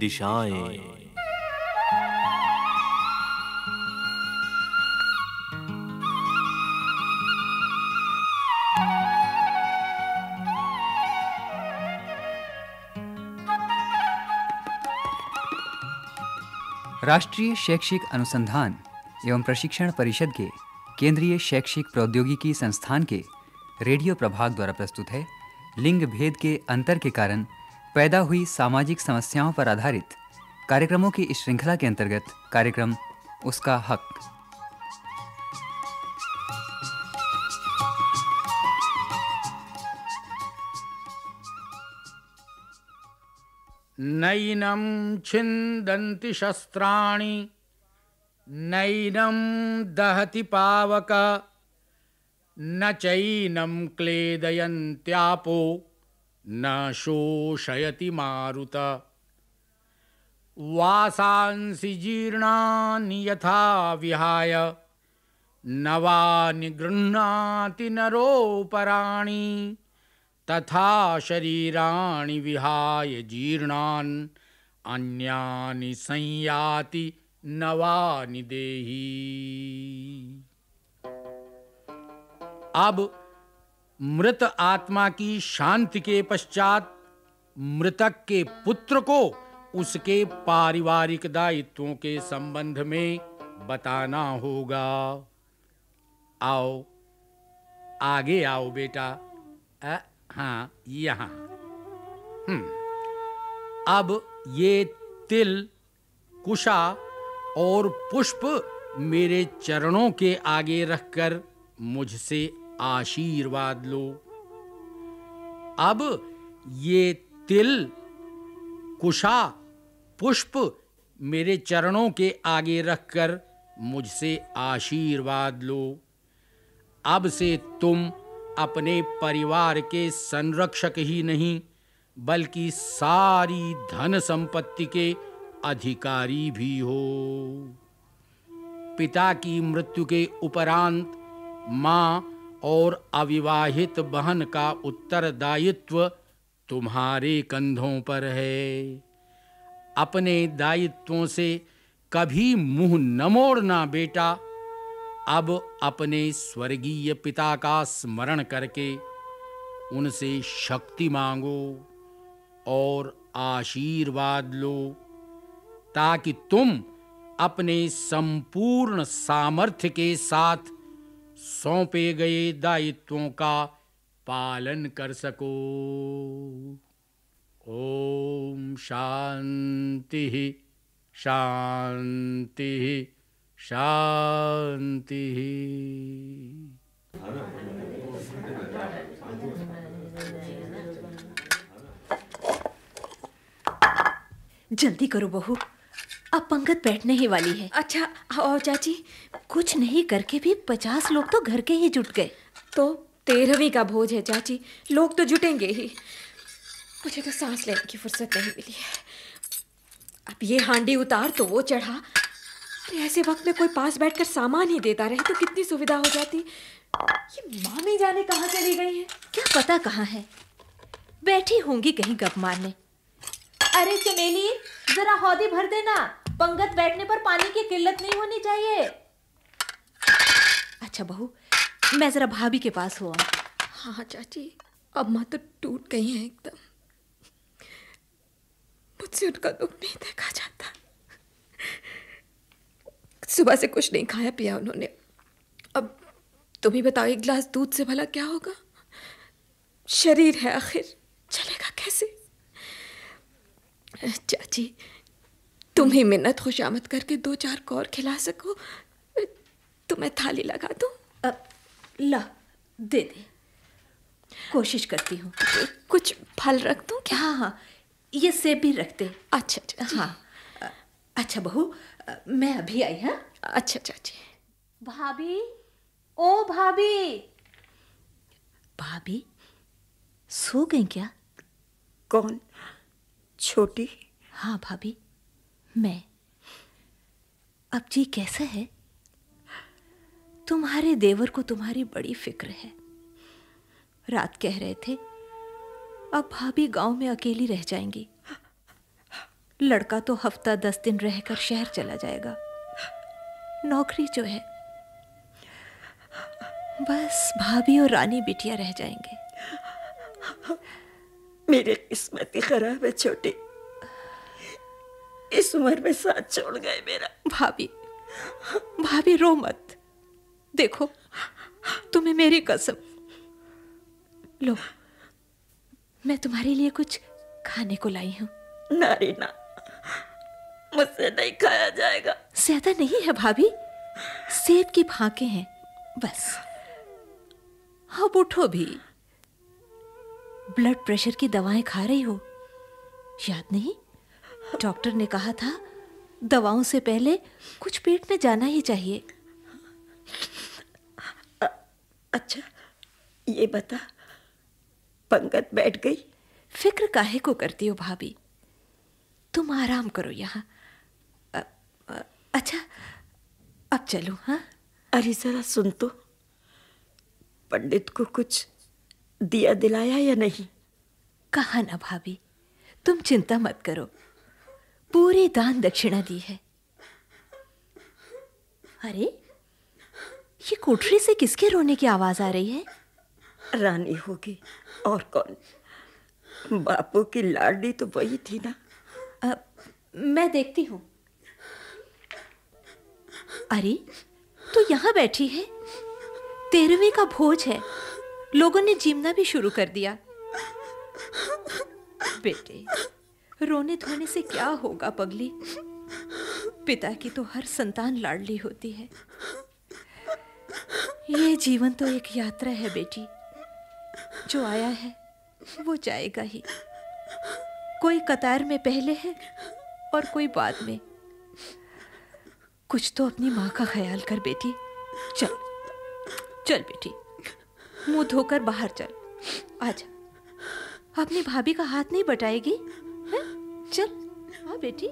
दिशाएँ। राष्ट्रीय शैक्षिक अनुसंधान एवं प्रशिक्षण परिषद के केंद्रीय शैक्षिक प्रौद्योगिकी संस्थान के रेडियो प्रभाग द्वारा प्रस्तुत है। लिंग भेद के अंतर के कारण पैदा हुई सामाजिक समस्याओं पर आधारित कार्यक्रमों की इस श्रृंखला के अंतर्गत कार्यक्रम उसका हक। नैनं छिन्दन्ति शस्त्राणि, नैनं दहति पावक, न चैनं क्लेदयन्त्यापो। न शोषयति मारुत। वासांसि जीर्णानि यथा विहाय नवानि गृह्णाति नरोपराणि, तथा शरीराणि विहाय जीर्णान्, अन्यानि संयाति नवानि देही अब मृत आत्मा की शांति के पश्चात मृतक के पुत्र को उसके पारिवारिक दायित्वों के संबंध में बताना होगा। आओ आगे आओ बेटा। आ, हाँ यहाँ। हम्म। अब ये तिल कुशा और पुष्प मेरे चरणों के आगे रखकर मुझसे आशीर्वाद लो। अब ये तिल, कुशा, पुष्प मेरे चरणों के आगे रखकर मुझसे आशीर्वाद लो। अब से तुम अपने परिवार के संरक्षक ही नहीं, बल्कि सारी धन संपत्ति के अधिकारी भी हो। पिता की मृत्यु के उपरांत माँ और अविवाहित बहन का उत्तरदायित्व तुम्हारे कंधों पर है। अपने दायित्वों से कभी मुँह न मोड़ना बेटा। अब अपने स्वर्गीय पिता का स्मरण करके उनसे शक्ति मांगो और आशीर्वाद लो, ताकि तुम अपने संपूर्ण सामर्थ्य के साथ सौंपे गए दायित्वों का पालन कर सको। ओम शांति शांति शांति। जल्दी करो बहू। अब पंगत बैठने ही वाली है। अच्छा आओ चाची? कुछ नहीं करके भी पचास लोग तो घर के ही जुट गए। तो तेरहवीं का भोज है चाची। लोग तो जुटेंगे ही। मुझे तो सांस लेने की फुर्सत नहीं मिली है। अब ये हांडी उतार तो वो चढ़ा। अरे ऐसे वक्त में कोई पास बैठकर सामान ही देता रहे तो कितनी सुविधा हो जाती। ये मामी जाने कहाँ चली गई है? क्या पता कहाँ है? बैठी होंगी कहीं गप मारने। अरे चमेली जरा हौदी भर देना। पंगत बैठने पर पानी की किल्लत नहीं होनी चाहिए। अच्छा बहू, मैं जरा भाभी के पास हुआ हाँ चाची अम्मा तो टूट गई हैं एकदम। मुझसे उनका दुख नहीं देखा जाता। सुबह से कुछ नहीं खाया पिया उन्होंने। अब तुम ही बताओ, एक गिलास दूध से भला क्या होगा? शरीर है आखिर, चलेगा कैसे? चाची तुम ही मिन्नत खुशामद करके दो चार कौर खिला सको। तो मैं थाली लगा दूँ? ला दे दे कोशिश करती हूँ। कुछ फल रख दूँ क्या? हाँ हाँ ये सेब भी रखते। अच्छा अच्छा हाँ। अच्छा बहू मैं अभी आई हाँ? अच्छा चाची भाभी ओ भाभी। भाभी सो गई क्या? कौन? छोटी? हाँ भाभी। मैं। अब जी कैसा है? तुम्हारे देवर को तुम्हारी बड़ी फ़िक्र है। रात कह रहे थे, अब भाभी गाँव में अकेली रह जाएँगी। लड़का तो हफ़्ता दस दिन रहकर शहर चला जाएगा। नौकरी जो है, बस भाभी और रानी बिटिया रह जाएँगे। मेरी किस्मत ही खराब है, छोटी। इस उम्र में साथ छोड़ गए मेरा। भाभी भाभी रो मत। देखो तुम्हें मेरी कसम। लो मैं तुम्हारे लिए कुछ खाने को लाई हूँ। ना मुझसे नहीं खाया जाएगा। ज़्यादा नहीं है भाभी सेब की फाके हैं बस। अब उठो भी। ब्लड प्रेशर की दवाएँ खा रही हो। याद नहीं? डॉक्टर ने कहा था दवाओं से पहले कुछ पेट में जाना ही चाहिए. अच्छा ये बता पंगत बैठ गई? फ़िक्र काहे को करती हो भाभी? तुम आराम करो यहाँ। अ- अ- अच्छा अब चलो हाँ? अरे जरा सुन तो। पंडित को कुछ दिया दिलाया या नहीं? कहा ना भाभी तुम चिंता मत करो। पूरी दान दक्षिणा दी है। अरे ये कोठरी से किसके रोने की आवाज़ आ रही है? रानी होगी और कौन? बापू की लाडली तो वही थी ना। अ, मैं देखती हूँ। अरे तो यहाँ बैठी है? तेरहवीं का भोज है। लोगों ने जीमना भी शुरू कर दिया। बेटे रोने धोने से क्या होगा, पगली? पिता की तो हर संतान लाडली होती है। ये जीवन तो एक यात्रा है, बेटी। जो आया है, वो जाएगा ही। कोई कतार में पहले है और कोई बाद में। कुछ तो अपनी माँ का ख्याल कर, बेटी। चल चल, बेटी। मुँह धोकर बाहर चल। आजा। अपनी भाभी का हाथ नहीं बटाएगी? चल। हाँ बेटी।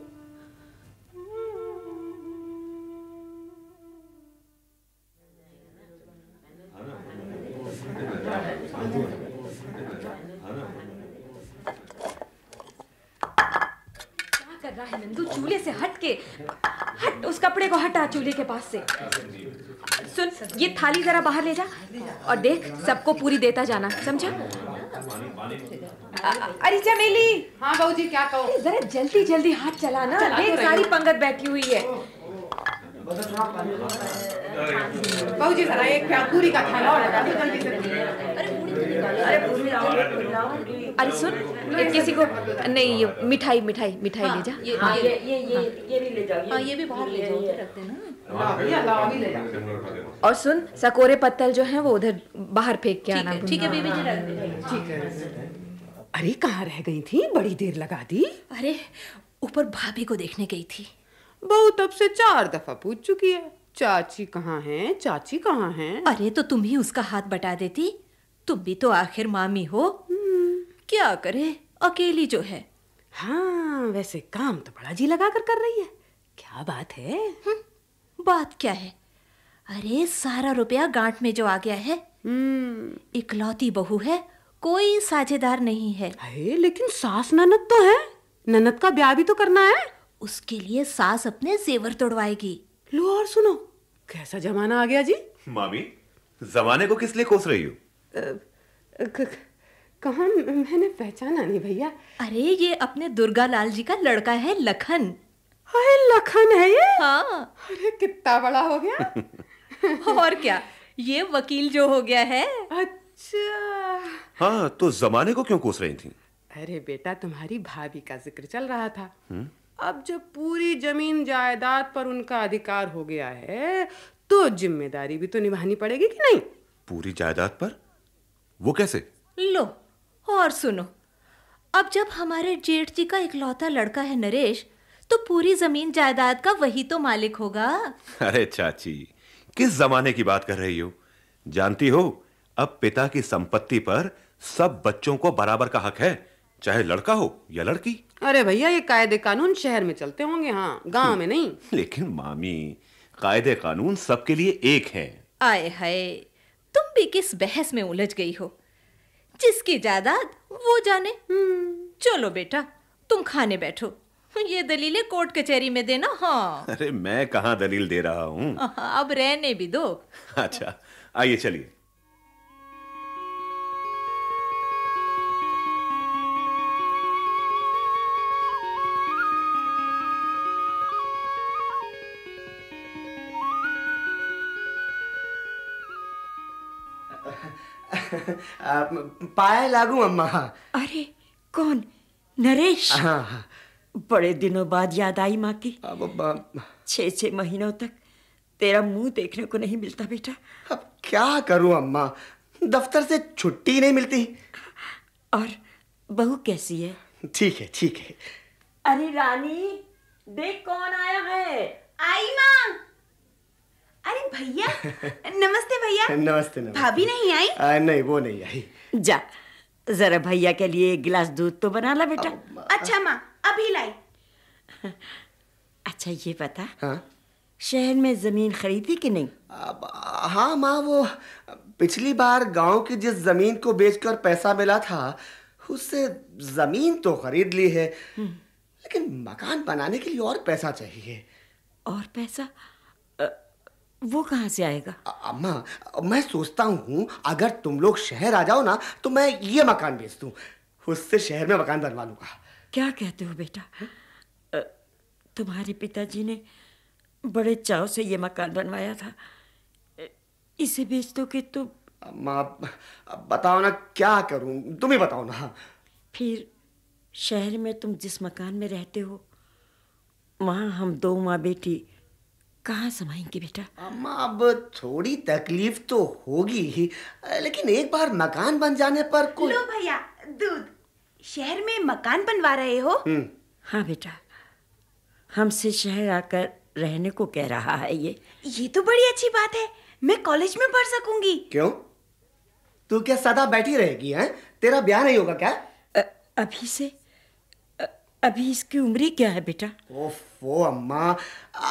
क्या कर रहा है नंदू? चूल्हे से हट के। हट, उस कपड़े को हटा चूल्हे के पास से। सुन, ये थाली जरा बाहर ले जा। और देख, सबको पूरी देता जाना, समझा? अरे चमेली। हाँ बहू जी क्या कहो? जरा जल्दी जल्दी हाथ चलाना देख सारी पंगत बैठी हुई है। बहू जी जरा एक प्यार पूरी का खाना। और लगा दो जल्दी से अरे सुन किसी को नहीं ये मिठाई मिठाई मिठाई ले जा। हाँ, ये ये ये ये भी ले जाओ हाँ ये भी बाहर ले जाओ रख देना। लाओ भैया लाओ अभी ले जाओ। और सुन सकोरे पत्तल जो है वो उधर बाहर फेंक के आना ठीक है बीबी जी रख देना अरे कहाँ रह गई थी? बड़ी देर लगा दी। अरे ऊपर भाभी को देखने गई थी। बहू तब से चार दफ़ा पूछ चुकी है। चाची कहाँ हैं? चाची कहाँ हैं? अरे तो तुम ही उसका हाथ बटा देती। तुम भी तो आखिर मामी हो। क्या करे? अकेली जो है। हाँ वैसे काम तो बड़ा जी लगा कर कर रही है। क्या बात है? बात क्या है? अरे सारा रुपया गांठ में जो आ गया है। हम्म। इकलौती बहू है कोई साझेदार नहीं है। अरे लेकिन सास ननद तो है। ननद का ब्याह भी तो करना है। उसके लिए सास अपने जेवर तोड़वाएगी। लो और सुनो कैसा जमाना आ गया जी? मामी जमाने को किस लिए कोस रही हो? कहाँ मैंने पहचाना नहीं भैया। अरे ये अपने दुर्गा लाल जी का लड़का है लखन। अरे लखन है ये? हाँ। अरे कितना बड़ा हो गया। और क्या ये वकील जो हो गया है। अच्छा। हाँ तो जमाने को क्यों कोस रही थी? अरे बेटा तुम्हारी भाभी का ज़िक्र चल रहा था। अब जब पूरी ज़मीन जायदाद पर उनका अधिकार हो गया है तो ज़िम्मेदारी भी तो निभानी पड़ेगी कि नहीं? पूरी जायदाद पर? वो कैसे? लो और सुनो अब जब हमारे जेठ जी का इकलौता लड़का है नरेश तो पूरी ज़मीन जायदाद का वही तो मालिक होगा। अरे चाची किस जमाने की बात कर रही हो? जानती हो अब पिता की संपत्ति पर सब बच्चों को बराबर का हक है चाहे लड़का हो या लड़की। अरे भैया ये कायदे कानून शहर में चलते होंगे हाँ गाँव में नहीं। लेकिन मामी कायदे कानून सबके लिए एक है। आए हाय तुम भी किस बहस में उलझ गई हो? जिसकी जायदाद वो जाने। चलो बेटा तुम खाने बैठो। ये दलीलें कोर्ट कचहरी में देना हाँ। अरे मैं कहाँ दलील दे रहा हूँ? अब रहने भी दो। अच्छा आइए चलिए। पाए लागू अम्मा। अरे कौन? नरेश? हाँ हाँ। बड़े दिनों बाद याद आई माँ की। छह छह महीनों तक तेरा मुँह देखने को नहीं मिलता बेटा। अब क्या करूँ अम्मा? दफ्तर से छुट्टी नहीं मिलती। और बहू कैसी है? ठीक है ठीक है। अरे रानी देख कौन आया है। आई माँ। भैया नमस्ते भैया। नमस्ते नमस्ते। भाभी नहीं आई? आ, नहीं वो नहीं आई। जा जरा भैया के लिए एक गिलास दूध तो बना ला बेटा। अच्छा माँ अभी लाई। अच्छा ये बता हाँ? शहर में ज़मीन खरीदी कि नहीं? अब हाँ माँ वो पिछली बार गाँव की जिस ज़मीन को बेचकर पैसा मिला था उससे ज़मीन तो खरीद ली है। लेकिन मकान बनाने के लिए और पैसा चाहिए। और पैसा? वो कहाँ से आएगा? अम्मा मैं सोचता हूँ अगर तुम लोग शहर आ जाओ ना तो मैं ये मकान बेच दूँ उससे शहर में मकान बनवा लूँगा। क्या कहते हो बेटा? तुम्हारे पिताजी ने बड़े चाव से ये मकान बनवाया था। इसे बेच दो कि तो अम्मा बताओ ना क्या करूँ? तुम ही बताओ ना। फिर शहर में तुम जिस मकान में रहते हो वहाँ हम दो माँ बेटी कहाँ समाएँगे बेटा? अम्मा अब थोड़ी तकलीफ़ तो होगी ही लेकिन एक बार मकान बन जाने पर कोई लो भैया दूध। शहर में मकान बनवा रहे हो? हाँ बेटा हमसे शहर आकर रहने को कह रहा है ये। ये तो बड़ी अच्छी बात है मैं कॉलेज में पढ़ सकूँगी। क्यों? तू क्या सदा बैठी रहेगी हैं? तेरा ब्याह नहीं होगा क्या? अ, अभी से अभी इसकी उम्र ही क्या है बेटा? ओफो अम्मा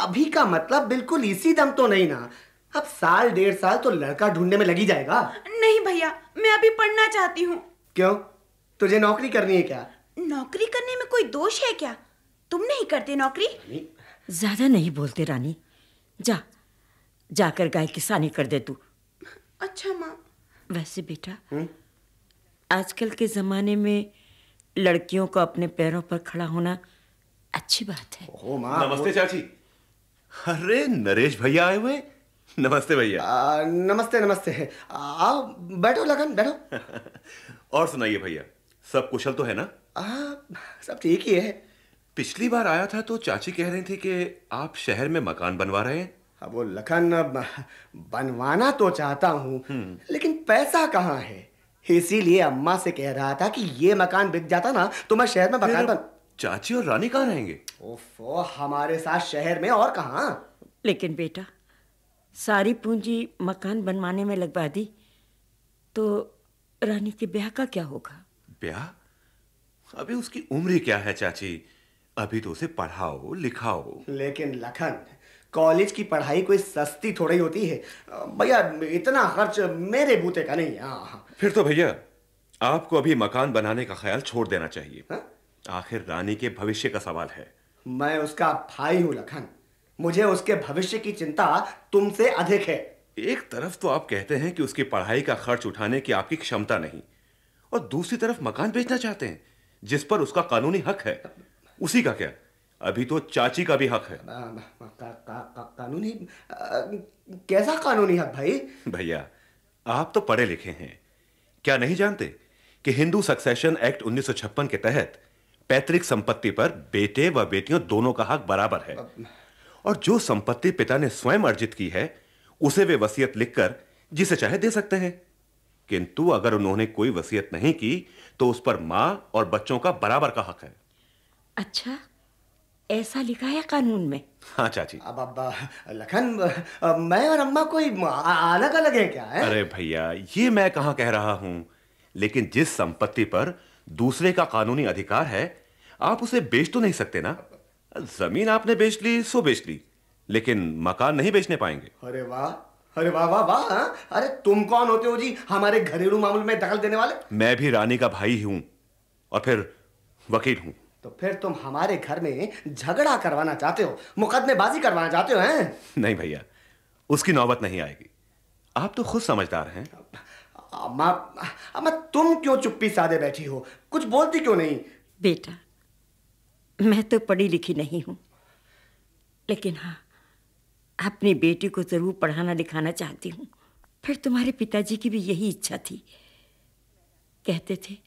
अभी का मतलब बिल्कुल इसी दम तो नहीं ना। अब साल डेढ़ साल तो लड़का ढूँढने में लगी जाएगा। नहीं भैया मैं अभी पढ़ना चाहती हूँ। क्यों? तुझे नौकरी करनी है क्या? नौकरी करने में कोई दोष है क्या? तुम नहीं करते नौकरी? ज़्यादा नहीं बोलते रानी। जा जाकर गाय किसानी कर दे तू। अच्छा माँ। वैसे बेटा आजकल के जमाने में लड़कियों को अपने पैरों पर खड़ा होना अच्छी बात है। ओ माँ नमस्ते चाची। अरे नरेश भैया आए हुए। नमस्ते भैया। नमस्ते नमस्ते। आओ बैठो लगन बैठो। और सुनाइए भैया सब कुशल तो है ना? आ, सब ठीक ही है। पिछली बार आया था तो चाची कह रही थी कि आप शहर में मकान बनवा रहे हैं। अब वो लखन बनवाना तो चाहता हूँ लेकिन पैसा कहाँ है? इसीलिए अम्मा से कह रहा था कि ये मकान बिक जाता ना तो मैं शहर में मकान बन चाची और रानी कहाँ रहेंगे? ओफो हमारे साथ शहर में और कहाँ? लेकिन बेटा सारी पूंजी मकान बनवाने में लगवा दी तो रानी के ब्याह का क्या होगा? ब्याह? अभी उसकी उम्र क्या है चाची? अभी तो उसे पढ़ाओ लिखाओ। लेकिन लखन कॉलेज की पढ़ाई कोई सस्ती थोड़ी होती है। भैया इतना खर्च मेरे बूते का नहीं है हाँ, फिर तो भैया आपको अभी मकान बनाने का ख्याल छोड़ देना चाहिए। हाँ? आखिर रानी के भविष्य का सवाल है। मैं उसका भाई हूँ लखन। मुझे उसके भविष्य की चिंता तुमसे अधिक है। एक तरफ़ तो आप कहते हैं कि उसकी पढ़ाई का खर्च उठाने की आपकी क्षमता नहीं और दूसरी तरफ़ मकान बेचना चाहते हैं जिस पर उसका कानूनी हक है। उसी का क्या? अभी तो चाची का भी हक है। आ, का, का, का, कानूनी आ, कैसा कानूनी हक भाई? भैया आप तो पढ़े लिखे हैं। क्या नहीं जानते कि हिंदू सक्सेशन एक्ट 1956 के तहत पैतृक संपत्ति पर बेटे व बेटियों दोनों का हक बराबर है? और जो संपत्ति पिता ने स्वयं अर्जित की है उसे वे वसीयत लिखकर जिसे चाहे दे सकते हैं। किंतु अगर उन्होंने कोई वसीयत नहीं की तो उस पर माँ और बच्चों का बराबर का हक है। अच्छा ऐसा लिखा है कानून में। हाँ चाची। अब अब लखन मैं और अम्मा कोई अलग अलग हैं क्या है? अरे भैया ये मैं कहाँ कह रहा हूँ? लेकिन जिस संपत्ति पर दूसरे का कानूनी अधिकार है आप उसे बेच तो नहीं सकते ना? ज़मीन आपने बेच ली सो बेच ली लेकिन मकान नहीं बेचने पाएँगे। अरे वाह अरे वाह वाह वाह हाँ? अरे तुम कौन होते हो जी हमारे घरेलू मामले में दखल देने वाले? मैं भी रानी का भाई हूँ और फिर वकील हूँ। तो फिर तुम हमारे घर में झगड़ा करवाना चाहते हो मुकदमेबाजी करवाना चाहते हो हैं? नहीं भैया उसकी नौबत नहीं आएगी। आप तो खुद समझदार हैं। अम्मा अम्मा तुम क्यों चुप्पी साधे बैठी हो? कुछ बोलती क्यों नहीं? बेटा मैं तो पढ़ी लिखी नहीं हूँ। लेकिन हाँ अपनी बेटी को ज़रूर पढ़ाना लिखाना चाहती हूँ। फिर तुम्हारे पिताजी की भी यही इच्छा थी। कहते थे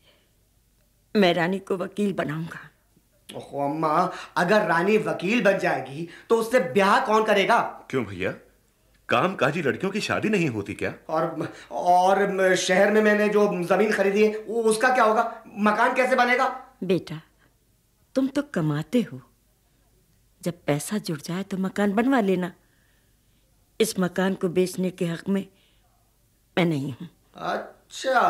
मैं रानी को वकील बनाऊँगा। ओहो अम्मा अगर रानी वकील बन जाएगी तो उससे ब्याह कौन करेगा? क्यों भैया? काम काजी लड़कियों की शादी नहीं होती क्या? और और शहर में मैंने जो ज़मीन खरीदी है वो उसका क्या होगा? मकान कैसे बनेगा? बेटा तुम तो कमाते हो। जब पैसा जुड़ जाए तो मकान बनवा लेना। इस मकान को बेचने के हक में मैं नहीं हूँ। अच्छा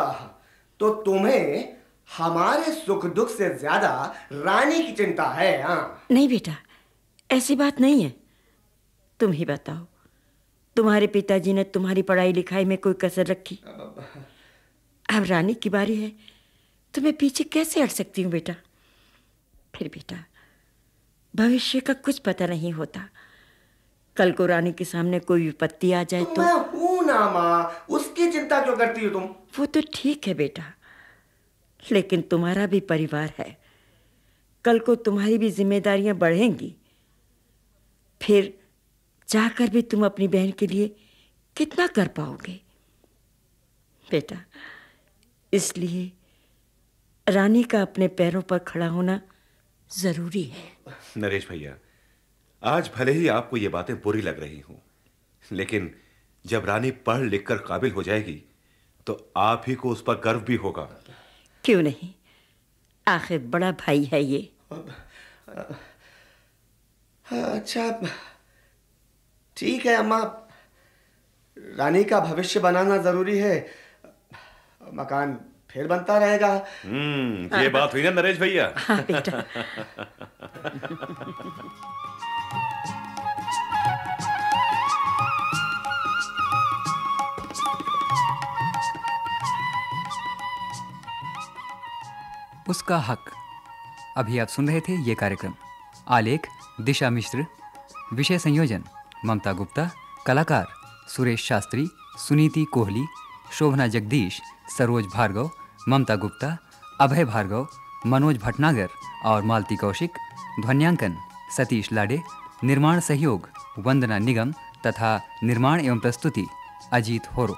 तो तुम्हें हमारे सुख दुख से ज़्यादा रानी की चिंता है हाँ। नहीं बेटा ऐसी बात नहीं है। तुम ही बताओ तुम्हारे पिताजी ने तुम्हारी पढ़ाई लिखाई में कोई कसर रखी? अब रानी की बारी है तो मैं पीछे कैसे हट सकती हूँ बेटा? फिर बेटा भविष्य का कुछ पता नहीं होता। कल को रानी के सामने कोई विपत्ति आ जाए तो मैं हूँ ना माँ उसकी चिंता क्यों करती हो तुम? वो तो ठीक है बेटा लेकिन तुम्हारा भी परिवार है। कल को तुम्हारी भी जिम्मेदारियाँ बढ़ेंगी। फिर चाहकर भी तुम अपनी बहन के लिए कितना कर पाओगे? बेटा, इसलिए रानी का अपने पैरों पर खड़ा होना ज़रूरी है। नरेश भैया, आज भले ही आपको ये बातें बुरी लग रही हूँ, लेकिन जब रानी पढ़ लिख कर काबिल हो जाएगी तो आप ही को उस पर गर्व भी होगा। क्यों नहीं? आखिर बड़ा भाई है ये। अच्छा ठीक है अम्मा। रानी का भविष्य बनाना ज़रूरी है। मकान फिर बनता रहेगा। हम्म ये बात हुई ना नरेश भैया? हाँ बेटा। उसका हक। अभी आप सुन रहे थे ये कार्यक्रम। आलेख, दिशा मिश्र। विषय संयोजन, ममता गुप्ता। कलाकार, सुरेश शास्त्री। सुनीति कोहली। शोभना जगदीश, सरोज भार्गव। ममता गुप्ता, अभय भार्गव। मनोज भटनागर और मालती कौशिक। ध्वन्यांकन, सतीश लाडे। निर्माण सहयोग, वंदना निगम तथा निर्माण एवं प्रस्तुति, अजीत होरो।